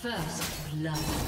First blood.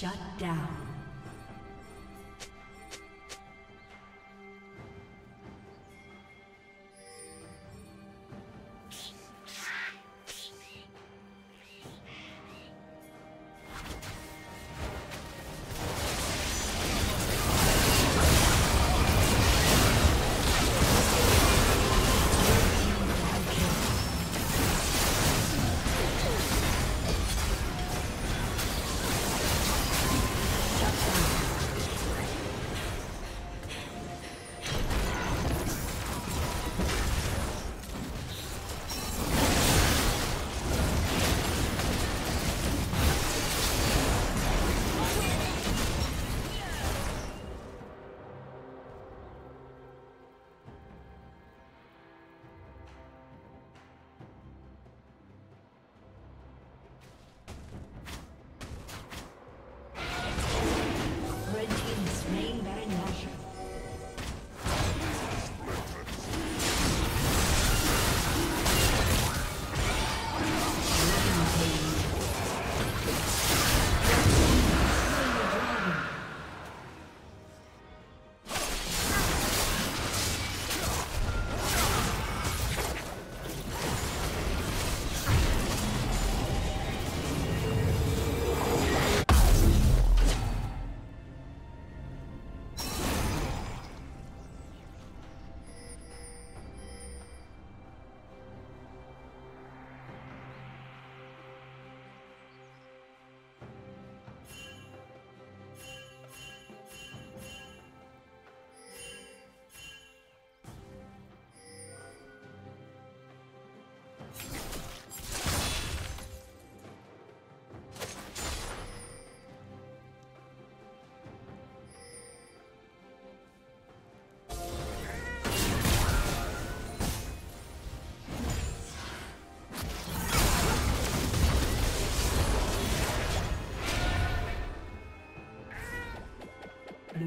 Shut down.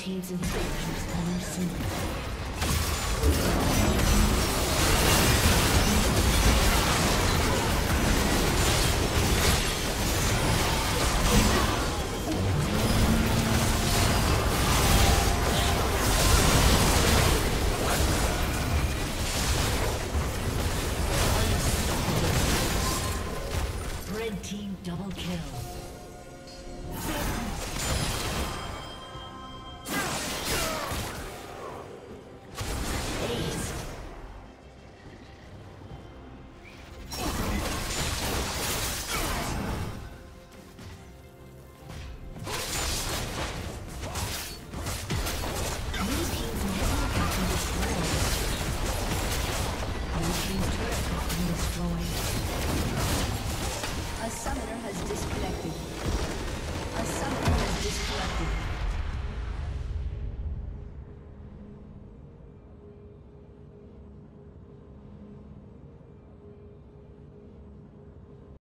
Team's inhibitors coming soon.